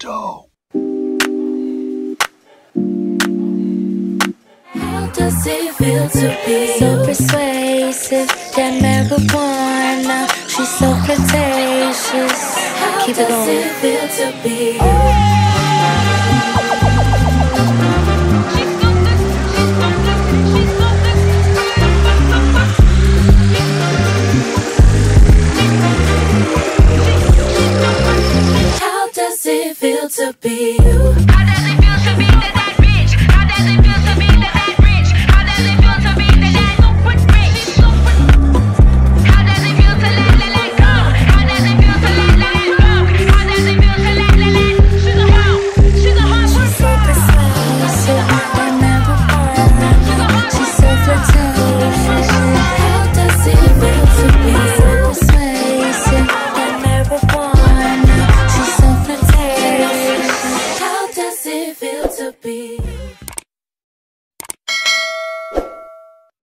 dough. How does it feel to be so persuasive? That marijuana, uh, she's so contagious. How Keep does it, going. it feel to be? Oh. it feel to be you? to be